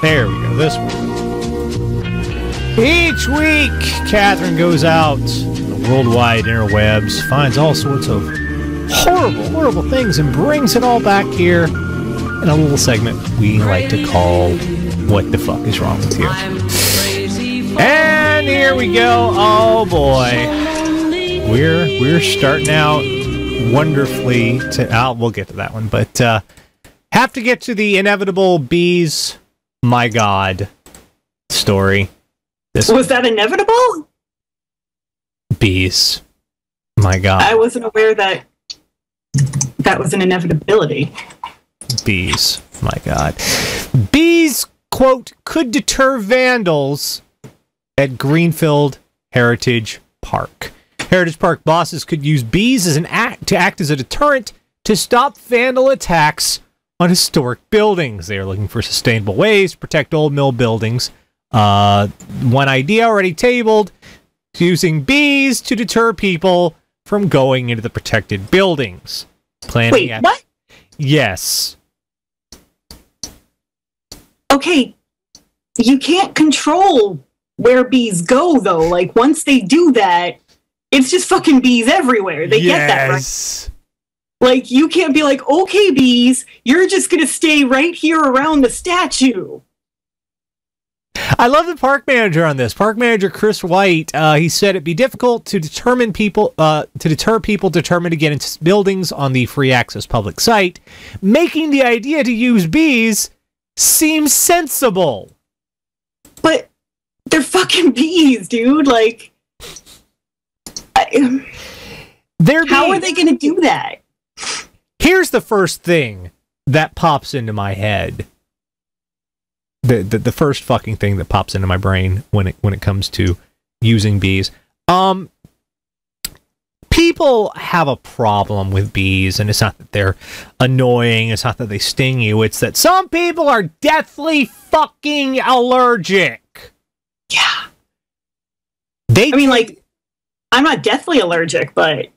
There we go. This one. Each week, Catherine goes out the worldwide interwebs, finds all sorts of horrible, horrible things, and brings it all back here in a little segment we like to call "What the fuck is wrong with you?" And here we go. Oh boy, we're we're starting out wonderfully. To oh, we'll get to that one, but uh, have to get to the inevitable bees. My God, story. This Was that inevitable? bees. My God, I wasn't aware that that was an inevitability. bees. My God, bees. Quote could deter vandals at Greenfield Heritage Park. Heritage Park bosses could use bees as an act to act as a deterrent to stop vandal attacks on historic buildings. They are looking for sustainable ways to protect old mill buildings. Uh, one idea already tabled: using bees to deter people from going into the protected buildings. Planning Wait, at- what? Yes. Okay, you can't control where bees go though. Like once they do that, it's just fucking bees everywhere. They get that right. Like you can't be like, okay, bees, you're just gonna stay right here around the statue. I love the park manager on this. Park manager Chris White. Uh, he said it'd be difficult to determine people uh, to deter people determined to get into buildings on the free access public site, making the idea to use bees seem sensible. But they're fucking bees, dude. Like, I, They're how being- are they gonna do that? Here's the first thing that pops into my head. The, the the first fucking thing that pops into my brain when it when it comes to using bees. Um people have a problem with bees and it's not that they're annoying, it's not that they sting you, it's that some people are deathly fucking allergic. Yeah. They I mean, like, I'm not deathly allergic, but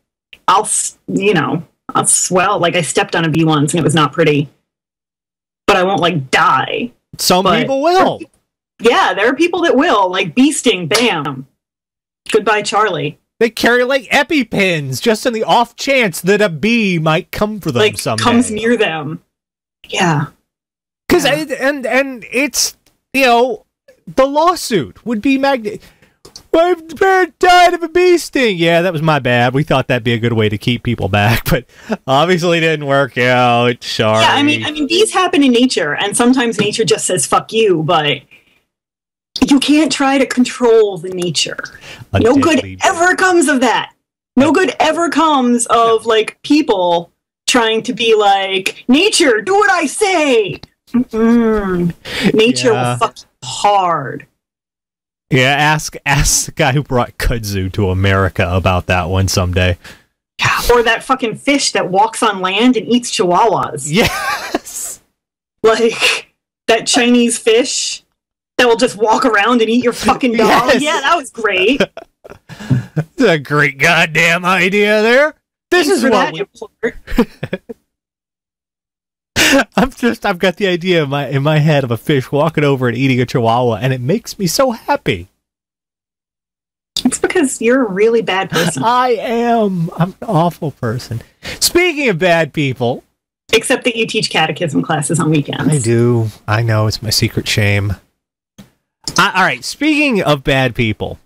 I'll, you know, I'll swell. Like, I stepped on a bee once and it was not pretty. But I won't, like, die. some but- people will. Yeah, there are people that will. Like, bee sting, bam. Goodbye, Charlie. They carry like EpiPens just in the off chance that a bee might come for them Like, someday. comes near them. Yeah. Because Yeah. and and it's you know the lawsuit would be magnet. My parent died of a bee sting. Yeah, that was my bad. We thought that'd be a good way to keep people back, but obviously didn't work out. Sorry. Yeah, I mean, I mean, these happen in nature, and sometimes nature just says "fuck you," but you can't try to control the nature. A no good deadly- ever comes of that. No good ever comes of like people trying to be like nature. Do what I say. Mm-mm. Nature Yeah. will fuck you hard. Yeah, ask ask the guy who brought kudzu to America about that one someday. Or that fucking fish that walks on land and eats chihuahuas. Yes. Like that Chinese fish that will just walk around and eat your fucking dog. Yes. Yeah, that was great. That's a great goddamn idea there. This Thanks is what we-. I'm just I've got the idea in my in my head of a fish walking over and eating a chihuahua and it makes me so happy. It's because you're a really bad person. I am I'm an awful person. Speaking of bad people, Except that you teach catechism classes on weekends. I do. I know it's my secret shame. I, all right, speaking of bad people.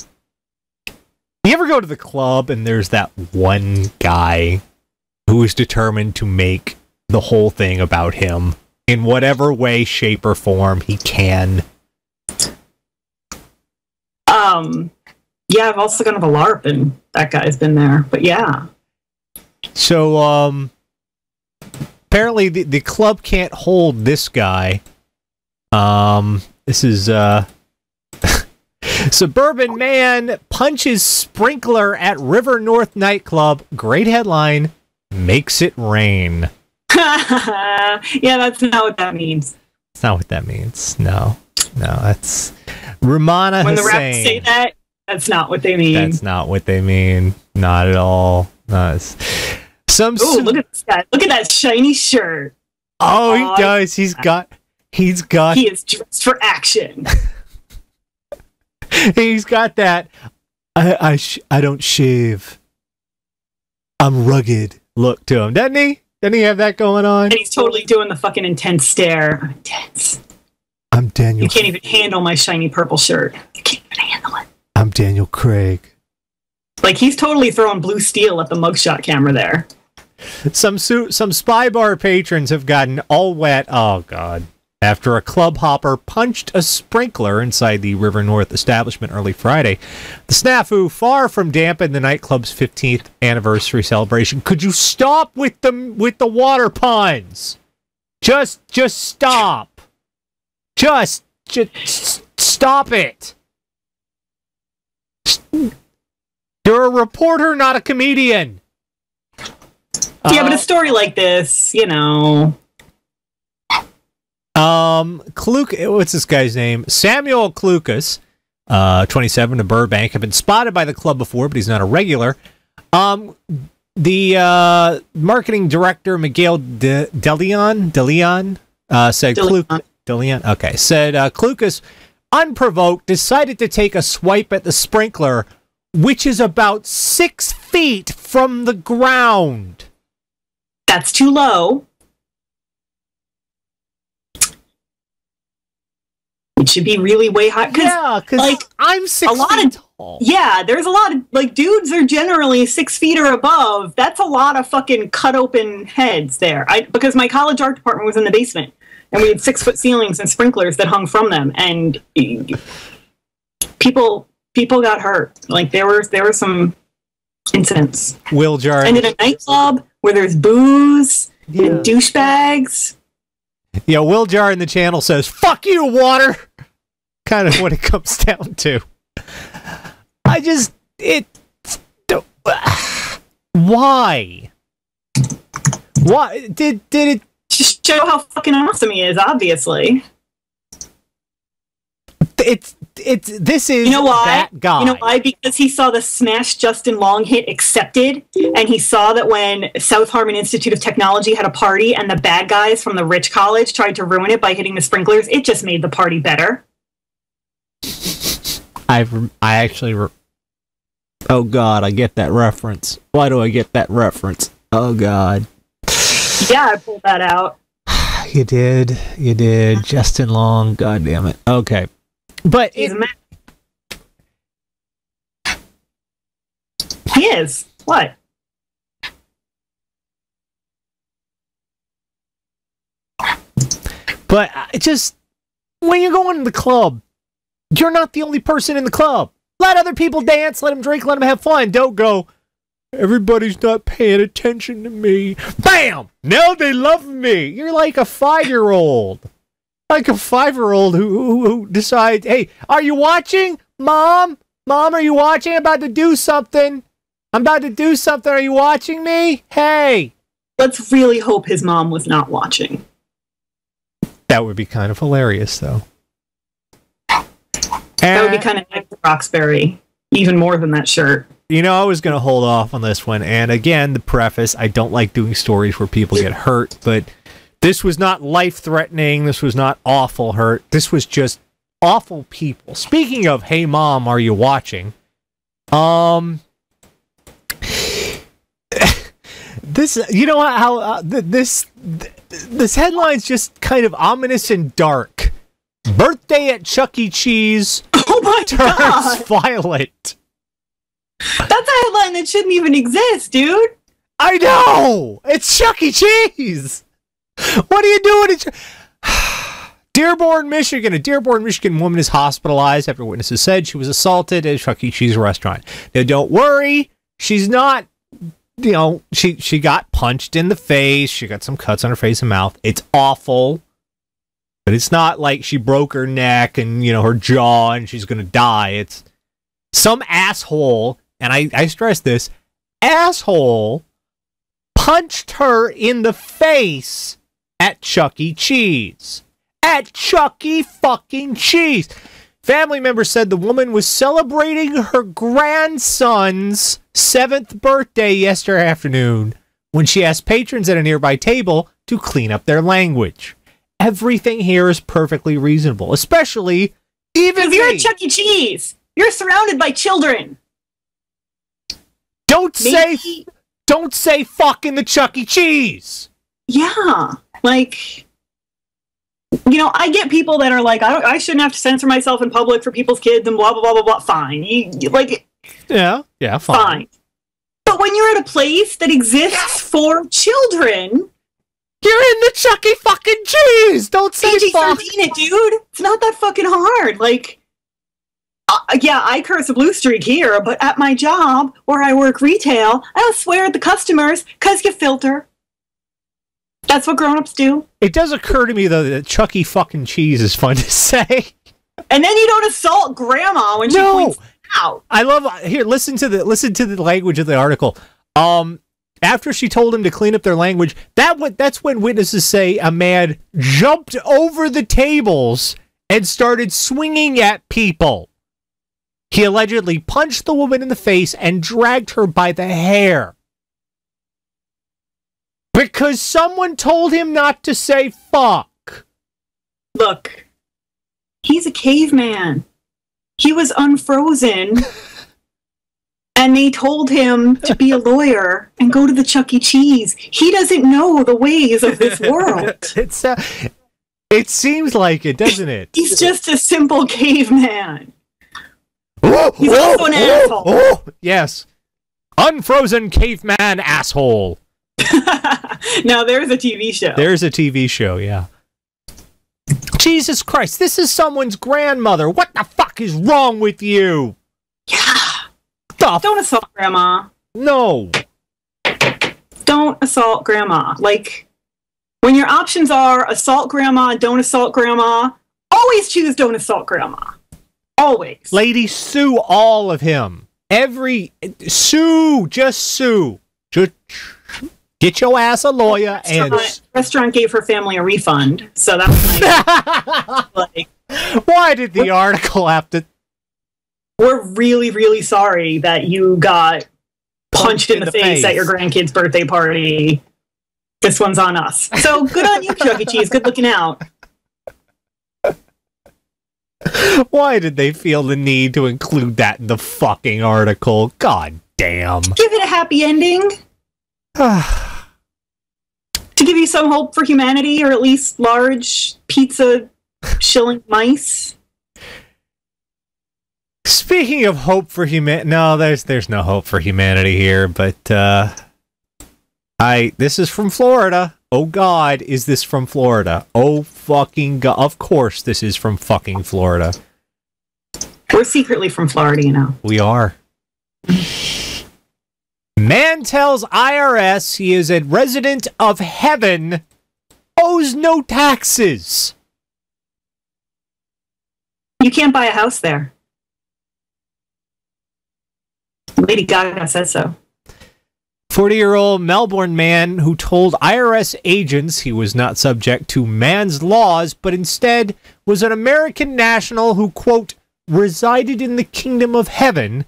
You ever go to the club and there's that one guy who is determined to make the whole thing about him in whatever way, shape, or form he can? Um, yeah, I've also gone to the LARP, and that guy's been there. But yeah, So, um, apparently the, the club can't hold this guy. Um, this is, uh, Suburban man punches sprinkler at River North nightclub. Great headline. Makes it rain. yeah, that's not what that means. It's not what that means. No, no, that's Ramana When the Hussein. raps say that, that's not what they mean. That's not what they mean. Not at all. No, some Ooh, look at this guy! Look at that shiny shirt. Oh, he oh, does. He's got He's got He is dressed for action. he's got that I I, sh- I don't shave. I'm rugged look to him, doesn't he? Doesn't he have that going on? And he's totally doing the fucking intense stare. I'm intense. I'm Daniel. You can't even handle my shiny purple shirt. You can't even handle it. I'm Daniel Craig. Like he's totally throwing blue steel at the mugshot camera there. Some su- some spy bar patrons have gotten all wet. Oh god. After a club hopper punched a sprinkler inside the River North establishment early Friday, the snafu far from dampen the nightclub's 15th anniversary celebration. Could you stop with the with the water puns? Just just stop. Just just stop it. You're a reporter, not a comedian. yeah, but Uh, a story like this, you know, Um, Kluk, what's this guy's name? Samuel Klukas, uh, 27 of Burbank, have been spotted by the club before, but he's not a regular. Um, the uh, marketing director Miguel De, Deleon, Deleon, uh, said DeLeon. Kluk, Deleon, okay, said uh, Klukas, unprovoked, decided to take a swipe at the sprinkler, which is about six feet from the ground. that's too low. It should be really way high. 'cause, Yeah, because like, I'm six a lot feet of- tall. yeah, there's a lot of like dudes are generally six feet or above. That's a lot of fucking cut open heads there. I because my college art department was in the basement, and we had six foot ceilings and sprinklers that hung from them, and people people got hurt. Like there were there were some incidents. Will Jar. And in a nightclub where there's booze Yeah. and douchebags. Yeah, Will Jar in the channel says, fuck you, water. Kind of what it comes down to. I just, it, don't- why? Why? Did, did it, Just show how fucking awesome he is, obviously. it's, it's, this is You know why? that guy. You know why? Because he saw the Smash Justin Long hit accepted, and he saw that when South Harmon Institute of Technology had a party and the bad guys from the rich college tried to ruin it by hitting the sprinklers, it just made the party better. I've, I actually, oh God, I get that reference. Why do I get that reference? Oh God. Yeah, I pulled that out. You did. You did. Justin Long. God damn it. Okay. But He's it, a man. He is. What? but I just when you're going to the club, you're not the only person in the club. Let other people dance, let them drink, let them have fun. Don't go. Everybody's not paying attention to me. Bam! Now they love me. You're like a five year old. Like a five year old who, who, who decides, hey, are you watching? Mom? Mom, are you watching? I'm about to do something. I'm about to do something. Are you watching me? Hey. Let's really hope his mom was not watching. That would be kind of hilarious, though. That would be kind of like Roxbury, even more than that shirt. You know, I was going to hold off on this one. And again, the preface I don't like doing stories where people get hurt, but this was not life threatening. This was not awful hurt. This was just awful people. Speaking of, hey, mom, are you watching? Um, this, you know how uh, th- this, th- this headline's just kind of ominous and dark. Birthday at Chuck E. Cheese Oh my turns god! violent. That's a headline that shouldn't even exist, dude. I know! It's Chuck E. Cheese! What are you doing? Dearborn, Michigan. A Dearborn, Michigan woman is hospitalized after witnesses said she was assaulted at a Chuck E. Cheese restaurant. Now, don't worry. She's not, you know, she, she got punched in the face. She got some cuts on her face and mouth. It's awful. But it's not like she broke her neck and, you know, her jaw and she's going to die. It's some asshole, and I, I stress this, asshole punched her in the face at Chuck E. Cheese. At Chuck E. fucking Cheese. Family members said the woman was celebrating her grandson's seventh birthday yesterday afternoon when she asked patrons at a nearby table to clean up their language. everything here is perfectly reasonable, especially even If you're at Chuck E. Cheese, you're surrounded by children. don't say don't say fuck in the Chuck E. Cheese. yeah, like, you know, I get people that are like, I, don't, I shouldn't have to censor myself in public for people's kids and blah blah blah blah blah. Fine, you, you- like, Yeah, yeah, fine. fine. But when you're at a place that exists for children, You're in the Chuck E. fucking Cheese. Don't say PG fuck. it, dude. It's not that fucking hard. Like, uh, yeah, I curse a blue streak here, but at my job where I work retail, I don't swear at the customers because you filter. That's what grown-ups do. It does occur to me though that Chuck E. fucking Cheese is fun to say. And then you don't assault grandma when she No. points out. I love here. Listen to the listen to the language of the article. Um, after she told him to clean up their language, that what that's when witnesses say a man jumped over the tables and started swinging at people. He allegedly punched the woman in the face and dragged her by the hair because someone told him not to say fuck. Look, he's a caveman. He was unfrozen. And they told him to be a lawyer and go to the Chuck E. Cheese. He doesn't know the ways of this world. it's uh, it seems like it, doesn't it? He's just a simple caveman. He's also an asshole. oh, yes. Unfrozen caveman asshole. now there's a TV show. There's a TV show, yeah. Jesus Christ, this is someone's grandmother. What the fuck is wrong with you? yeah. The Don't assault grandma. no. Don't assault grandma. Like when your options are assault grandma, don't assault grandma, always choose don't assault grandma. Always. Lady, sue all of him. Every sue, just sue. Just get your ass a lawyer and restaurant, restaurant gave her family a refund, so that was nice. like, Why did the article have to we're really, really sorry that you got punched in, the, face, at your grandkid's birthday party. This one's on us. So good on you, Chuck E. Cheese. Good looking out. Why did they feel the need to include that in the fucking article? God damn. Give it a happy ending to give you some hope for humanity, or at least large pizza shilling mice. Speaking of hope for human, no, there's there's no hope for humanity here. But uh, I this is from Florida. Oh God, is this from Florida? Oh fucking God! Of course, this is from fucking Florida. We're secretly from Florida, you know. We are. Man tells IRS he is a resident of heaven, owes no taxes. You can't buy a house there. Lady Gaga says so. 40 year old Melbourne man who told IRS agents he was not subject to man's laws, but instead was an American national who, quote, resided in the kingdom of heaven,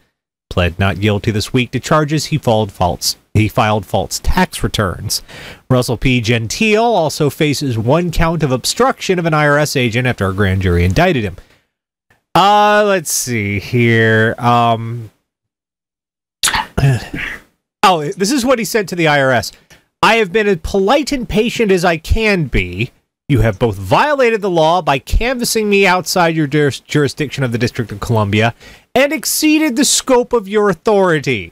pled not guilty this week to charges he filed false. He filed false tax returns. Russell P. Gentile also faces one count of obstruction of an IRS agent after a grand jury indicted him. Uh, let's see here. Um, Oh, this is what he said to the IRS. I have been as polite and patient as I can be. You have both violated the law by canvassing me outside your jurisdiction of the District of Columbia and exceeded the scope of your authority.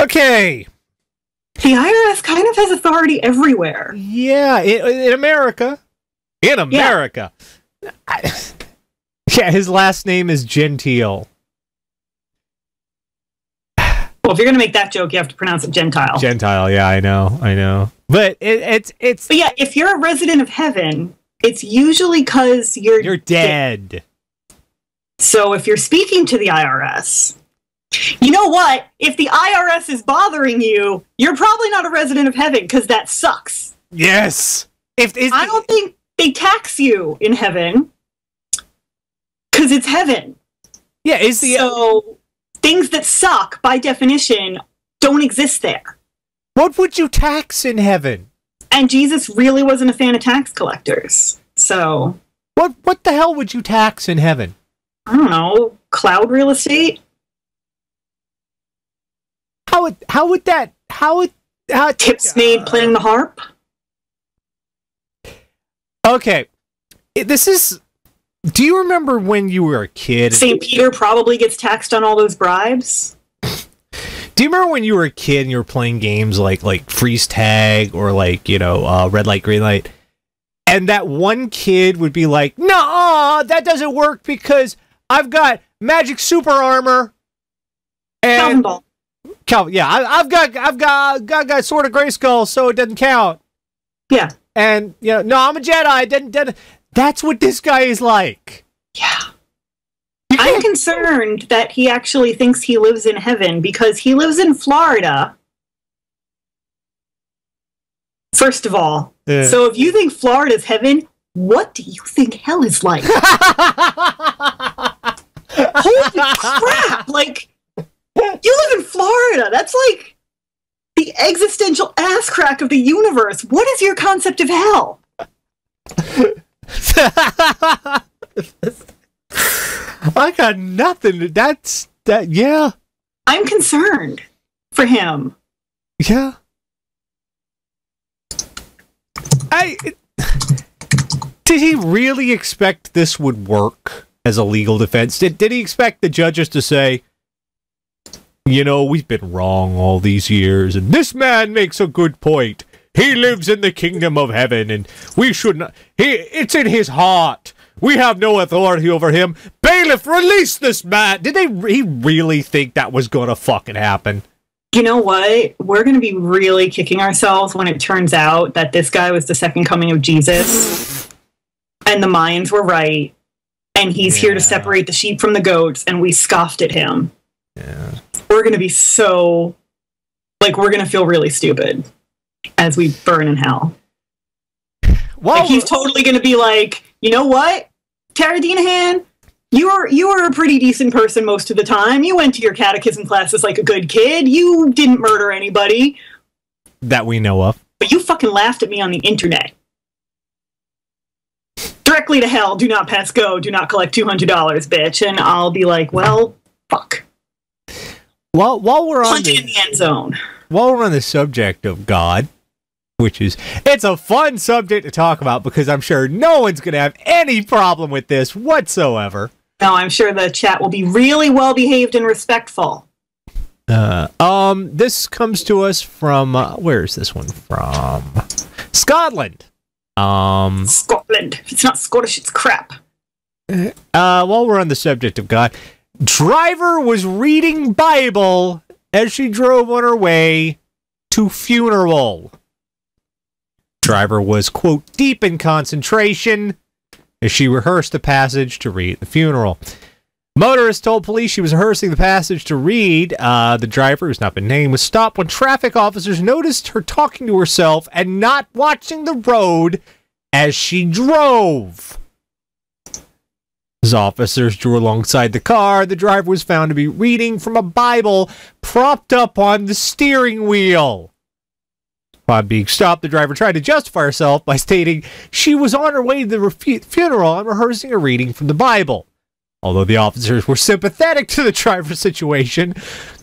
Okay. The IRS kind of has authority everywhere. Yeah, in, in America. In America. I- yeah, his last name is Gentile. Well, if you're going to make that joke, you have to pronounce it Gentile. Gentile, yeah, I know, I know. But it, it's it's but yeah, if you're a resident of heaven, it's usually because you're you're dead. So if you're speaking to the IRS, you know what? If the IRS is bothering you, you're probably not a resident of heaven because that sucks. Yes. If I don't think they tax you in heaven because it's heaven. yeah, is the so things that suck by definition don't exist there. What would you tax in heaven? And Jesus really wasn't a fan of tax collectors. So, What what the hell would you tax in heaven? I don't know, cloud real estate? How would how would that how would how Tips made uh, playing the harp? Okay. This is Do you remember when you were a kid? St. Peter probably gets taxed on all those bribes. Do you remember when you were a kid and you were playing games like like freeze tag or like you know uh, red light green light, and that one kid would be like, "No, that doesn't work because I've got magic super armor." And. Calvin, yeah, I, I've got I've got got got sword of Grayskull, so it doesn't count. Yeah. And you know, no, I'm a Jedi. Didn't, didn't that's what this guy is like. Yeah. I'm concerned that he actually thinks he lives in heaven because he lives in Florida. First of all, Yeah. so if you think Florida's heaven, what do you think hell is like? Holy crap! Like, you live in Florida. That's like the existential ass crack of the universe. What is your concept of hell? I got nothing. That's that. Yeah, I'm concerned for him. yeah. I did he really expect this would work as a legal defense? Did did he expect the judges to say, you know, we've been wrong all these years, and this man makes a good point. He lives in the kingdom of heaven, and we should not. He, it's in his heart. We have no authority over him. Bailiff, release this man. Did they? He really think that was gonna fucking happen? You know what? We're going to be really kicking ourselves when it turns out that this guy was the second coming of Jesus and the Mayans were right and he's here to separate the sheep from the goats and we scoffed at him. Yeah. We're going to be so like we're going to feel really stupid as we burn in hell. Well, Like he's totally going to be like, "You know what? Tara Dinahan, you were you were a pretty decent person most of the time. You went to your catechism classes like a good kid. You didn't murder anybody." that we know of. but you fucking laughed at me on the internet. Directly to hell, do not pass go, do not collect $200, bitch. And I'll be like, well, fuck. While while we're on Punch in the the end zone. while we're on the subject of God, which is it's a fun subject to talk about because I'm sure no one's gonna have any problem with this whatsoever. No, I'm sure the chat will be really well behaved and respectful. Uh, um, this comes to us from uh, where is this one from? Scotland. Um, Scotland. It's not Scottish, it's crap. uh, while we're on the subject of God, driver was reading Bible as she drove on her way to funeral. Driver was quote deep in concentration as she rehearsed the passage to read at the funeral. Motorist told police she was rehearsing the passage to read. Uh, the driver, who's not been named, was stopped when traffic officers noticed her talking to herself and not watching the road as she drove. As officers drew alongside the car, the driver was found to be reading from a Bible propped up on the steering wheel. Upon being stopped, the driver tried to justify herself by stating she was on her way to the refu- funeral and rehearsing a reading from the Bible. Although the officers were sympathetic to the driver's situation,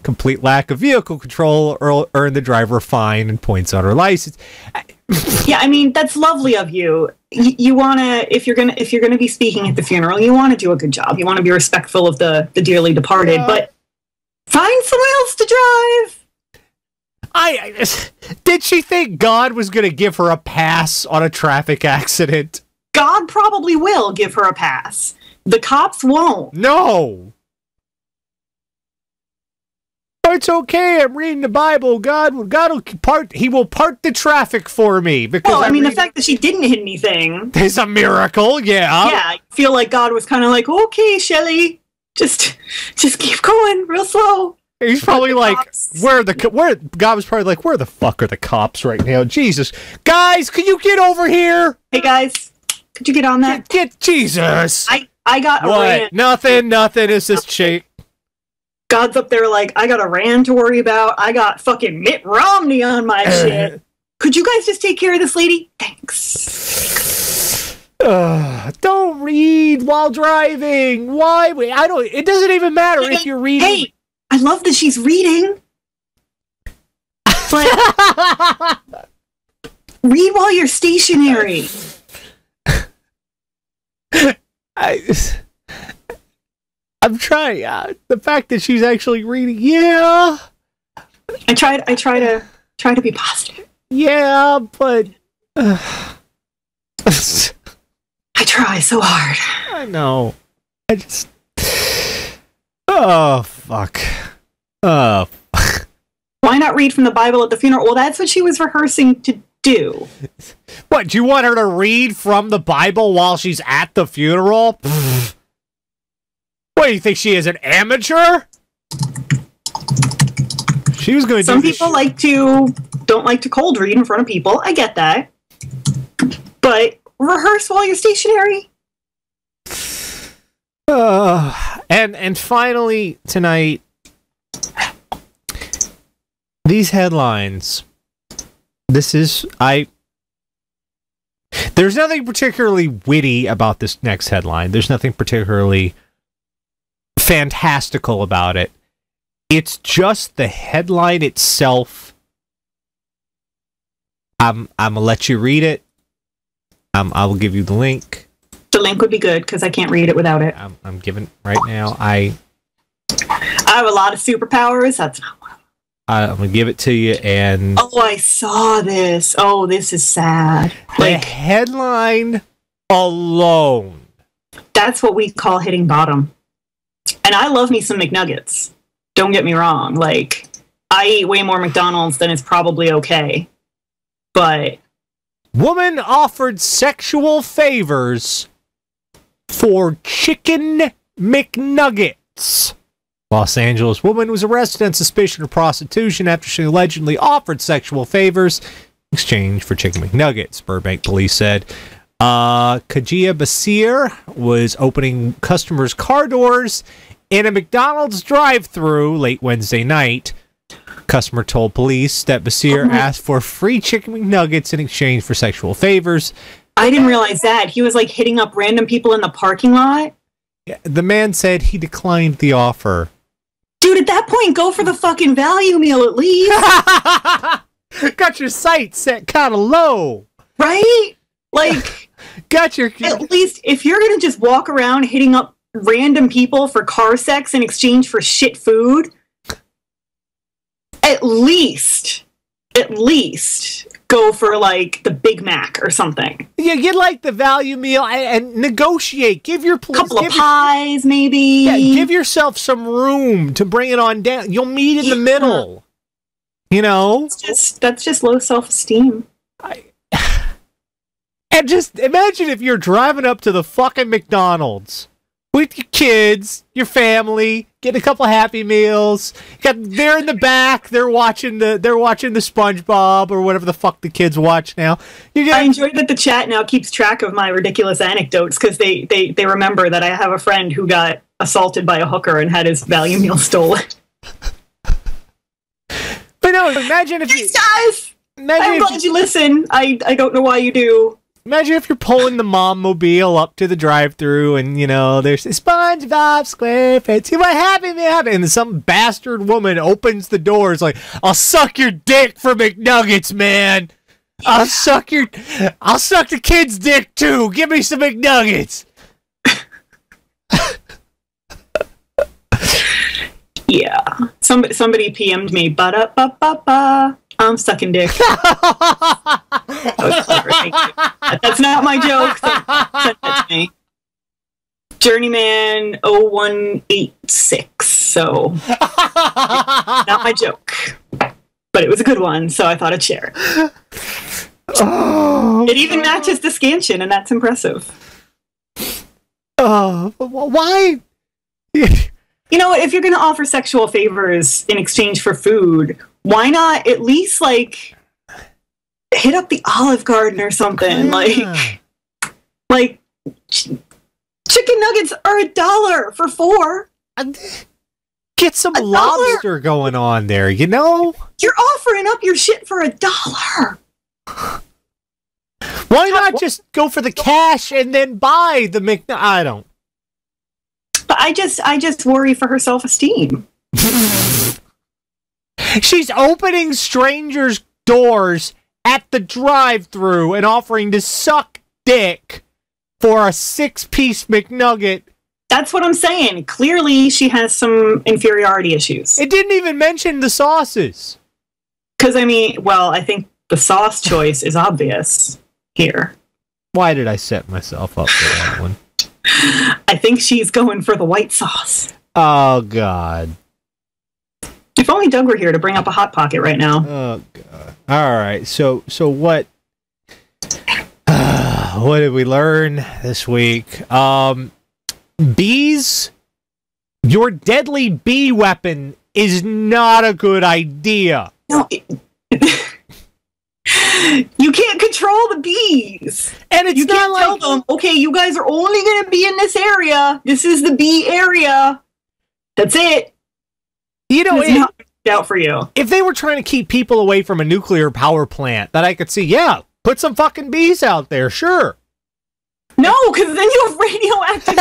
complete lack of vehicle control earned the driver a fine and points on her license. Yeah, I mean, that's lovely of you. Y- you want to if you're going to if you're going to be speaking at the funeral, you want to do a good job. You want to be respectful of the the dearly departed, Yeah. but find someone else to drive. I, I did she think God was going to give her a pass on a traffic accident? God probably will give her a pass. The cops won't. No. It's okay. I'm reading the Bible. God, God will part. He will part the traffic for me because Well, I I'm mean, the fact that she didn't hit anything, is a miracle. Yeah. yeah, I feel like God was kind of like, okay, Shelly, just, just keep going real slow. He's probably like, cops- where the where? God was probably like, where the fuck are the cops right now? Jesus, guys, can you get over here? Hey guys, could you get on that? Get, get Jesus. I, I got a what? Nothing. Nothing. It's just shake. God's up there like, I got a rant to worry about. I got fucking Mitt Romney on my shit. could you guys just take care of this lady? Thanks. Ugh, don't read while driving. Why? Wait, I don't. It doesn't even matter if you're reading. Hey, I love that she's reading. But read while you're stationary. I, I'm trying. Uh, the fact that she's actually reading, yeah, I tried. I try to try to be positive. yeah, but uh, I try so hard. I know. I just. Oh fuck. Oh. Why not read from the Bible at the funeral? Well, that's what she was rehearsing to do. What? Do you want her to read from the Bible while she's at the funeral? what do you think she is an amateur? She was going to. Some people like to don't like to cold read in front of people. I get that, but rehearse while you're stationary. Uh, and and finally tonight, these headlines. This is I. There's nothing particularly witty about this next headline. There's nothing particularly fantastical about it. It's just the headline itself. I'm I'm gonna let you read it. Um, I will give you the link. The link would be good because I can't read it without it. I'm, I'm giving right now. I I have a lot of superpowers. That's not one. I'm gonna give it to you, and Oh, I saw this. Oh, this is sad. the Like headline alone. that's what we call hitting bottom. And I love me some McNuggets. Don't get me wrong. Like I eat way more McDonald's than is probably okay. But Woman offered sexual favors for chicken McNuggets. Los Angeles woman was arrested on suspicion of prostitution after she allegedly offered sexual favors in exchange for chicken McNuggets, Burbank police said. Uh, Kajia Basir was opening customers' car doors in a McDonald's drive-through late Wednesday night. Customer told police that Basir Oh asked for free chicken McNuggets in exchange for sexual favors. I didn't realize that. He was like hitting up random people in the parking lot. The man said he declined the offer. Point, go for the fucking value meal at least, Got your sights set kind of low. right? Like, Got your at least if you're gonna just walk around hitting up random people for car sex in exchange for shit food, at least, at least go for like the Big Mac or something. you get like the value meal and, and negotiate. Give your couple of give, your- pies, maybe. yeah, give yourself some room to bring it on down. You'll meet in the middle. You know, That's just that's just low self esteem. and just imagine if you're driving up to the fucking McDonald's with your kids, your family, getting a couple Happy Meals. Got they're in the back. They're watching the they're watching the SpongeBob or whatever the fuck the kids watch now. You I enjoy that the chat now keeps track of my ridiculous anecdotes because they, they they remember that I have a friend who got assaulted by a hooker and had his value meal stolen. But no, imagine if you guys. imagine I'm glad you listen. I I don't know why you do. Imagine if you're pulling the mom mobile up to the drive-through and you know there's SpongeBob SquarePants. See what happened? Man? And some bastard woman opens the door. It's like, I'll suck your dick for McNuggets, man. I'll suck your, I'll suck the kid's dick too. Give me some McNuggets. Yeah. Somebody somebody PM'd me. Ba da ba ba ba. I'm sucking dick. That was clever. Thank you. That's not my joke. so send that to me. Journeyman 0186. So not my joke. But it was a good one, so I thought I'd share it. oh, It even matches the scansion, and that's impressive. oh, why? You know what? If you're going to offer sexual favors in exchange for food, why not at least like hit up the Olive Garden or something? Like, like ch- chicken nuggets are a dollar for four. Get some A dollar. lobster going on there, you know? You're offering up your shit for a dollar. Why not just go for the cash and then buy the Mc? I don't. But I just I just worry for her self esteem. She's opening strangers' doors at the drive-through and offering to suck dick for a six-piece McNugget. That's what I'm saying. Clearly, she has some inferiority issues. It didn't even mention the sauces. Because I mean, well, I think the sauce choice is obvious here. Why did I set myself up for that one? I think she's going for the white sauce. Oh God. If only Doug were here to bring up a hot pocket right now. Oh God. All right. So so what? what did we learn this week? Um, bees. Your deadly bee weapon is not a good idea. No. it- you can't control the bees. And it's You not can't like tell them, okay, you guys are only going to be in this area. This is the bee area. That's it. you know It's not out for you. if they were trying to keep people away from a nuclear power plant, that I could see. Yeah, put some fucking bees out there. Sure. No, because then you have radioactive.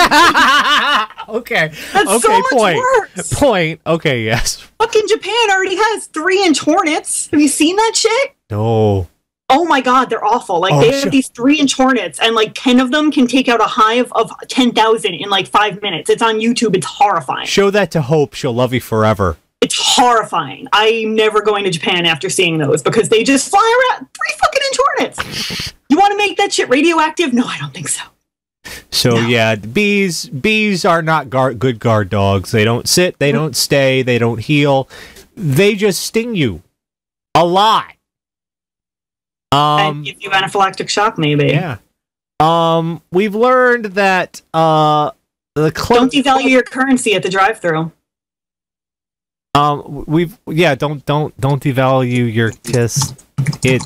okay. That's okay. so much point. worse. Point. Okay. Yes. Fucking Japan already has three inch hornets. Have you seen that shit? No. Oh my god, they're awful. Like Oh, they have sure. these three inch hornets, and like ten of them can take out a hive of ten thousand in like five minutes. It's on YouTube. It's horrifying. Show that to Hope. She'll love you forever. It's horrifying. I'm never going to Japan after seeing those because they just fly around three fucking inch hornets. You want to make that shit radioactive? No, I don't think so. So No. yeah, bees bees are not guard, good guard dogs. They don't sit, they mm-hmm. don't stay, they don't heel. They just sting you a lot. Um give you anaphylactic shock, maybe. yeah. Um we've learned that uh the cl- Don't devalue your currency at the drive-through. um we've yeah, don't don't don't devalue your kiss. It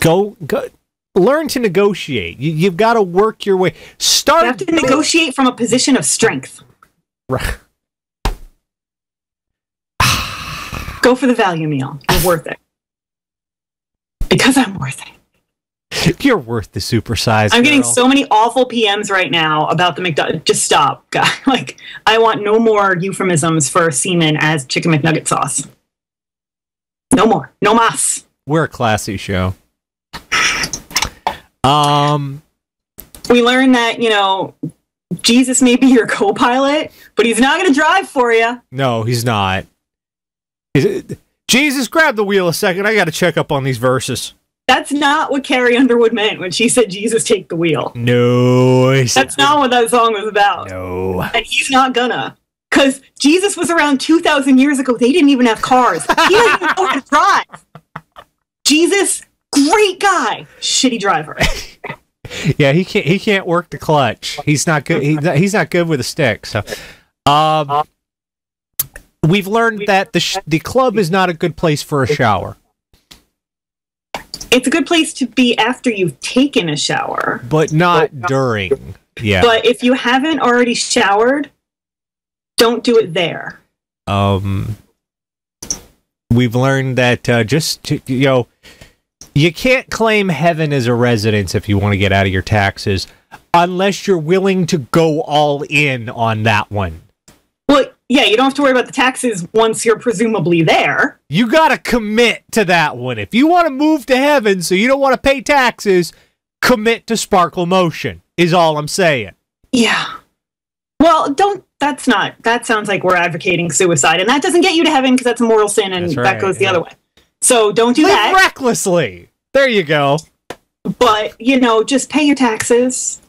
go go learn to negotiate. You, you've got to work your way. Start You have to negotiate from a position of strength. Right. Go for the value meal. You're worth it. Because I'm worth it. You're worth the supersize. I'm getting so many awful PMs right now about the McDonald's. Just stop, guy. Like, I want no more euphemisms for semen as chicken McNugget sauce. No more. No mas. We're a classy show. Um, We learned that, you know, Jesus may be your co pilot, but he's not going to drive for you. no, he's not. It- Jesus, grab the wheel a second. I got to check up on these verses. That's not what Carrie Underwood meant when she said, Jesus, take the wheel. No, That's not what that song was about. no. And he's not gonna. Because Jesus was around 2,000 years ago. They didn't even have cars. He doesn't even know how to drive. Jesus, great guy. Shitty driver. Yeah, he can't. He can't work the clutch. He's not good. He's not, he's not good with a stick. So, um, we've learned that the sh- the club is not a good place for a shower, It's a good place to be after you've taken a shower. but not during. Yeah. But if you haven't already showered, don't do it there. um we've learned that uh, just to, you know you can't claim heaven as a residence if you want to get out of your taxes unless you're willing to go all in on that one yeah, you don't have to worry about the taxes once you're presumably there. you got to commit to that one if you want to move to heaven so you don't want to pay taxes commit to sparkle motion is all i'm saying Yeah. Well, don't. That's not. That sounds like we're advocating suicide, and that doesn't get you to heaven because that's a mortal sin, and That's that right, goes the yeah. other way. So don't do live that. recklessly there you go But you know, just pay your taxes.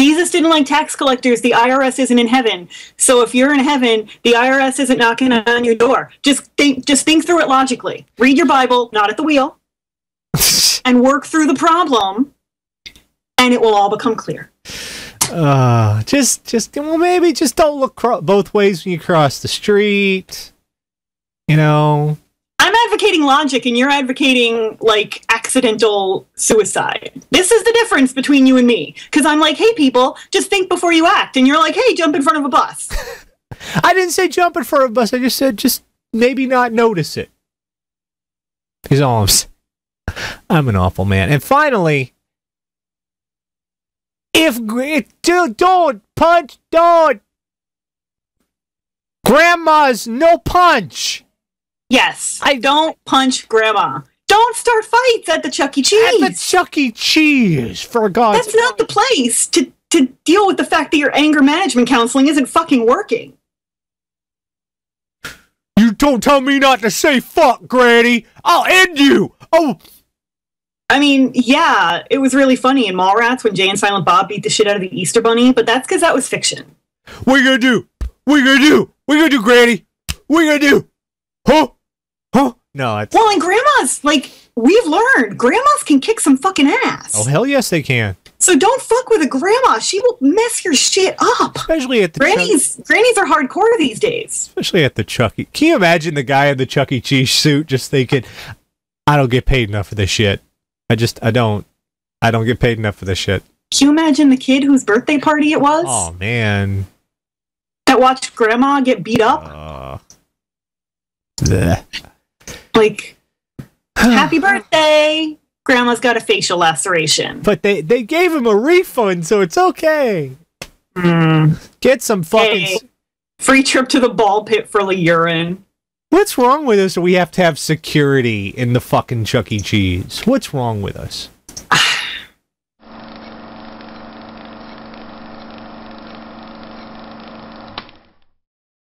Jesus didn't like tax collectors. The IRS isn't in heaven. So if you're in heaven, the IRS isn't knocking on your door. Just think. Just think through it logically. Read your Bible, not at the wheel, and work through the problem, and it will all become clear. Uh, just, just, well, maybe just don't look cro- both ways when you cross the street. You know, I'm advocating logic and you're advocating like accidental suicide. This is the difference between you and me. Because I'm like, hey, people, just think before you act. And you're like, hey, jump in front of a bus. I didn't say jump in front of a bus. I just said just maybe not notice it. He's all I'm. I'm an awful man. And finally, if don't punch, don't. Grandma's no punch Yes. I- don't punch grandma. Don't start fights at the Chuck E. Cheese. at the Chuck E. Cheese. For God's sake. That's not the place to, to deal with the fact that your anger management counseling isn't fucking working. You don't tell me not to say fuck, Granny. I'll end you. Oh, I mean, yeah, it was really funny in Mallrats when Jay and Silent Bob beat the shit out of the Easter Bunny, but that's because that was fiction. what you gonna do? What you gonna do? What you gonna do, Granny? What are you gonna do? Huh? Huh? No, it's. Well, and grandmas, like, we've learned, grandmas can kick some fucking ass. Oh, hell yes, they can. So don't fuck with a grandma. She will mess your shit up. Especially at the Chuck, Grannies, grannies are hardcore these days. especially at the Chuck E. Can you imagine the guy in the Chuck E. Cheese suit just thinking, I don't get paid enough for this shit. I just, I don't. I don't get paid enough for this shit. Can you imagine the kid whose birthday party it was Oh, man. that watched grandma get beat up? Uh, bleh. Like, happy birthday! Grandma's got a facial laceration. But they, they gave him a refund, so it's okay. Mm. Get some fucking. Hey. Free trip to the ball pit for the urine. What's wrong with us? that We have to have security in the fucking Chuck E. Cheese. What's wrong with us?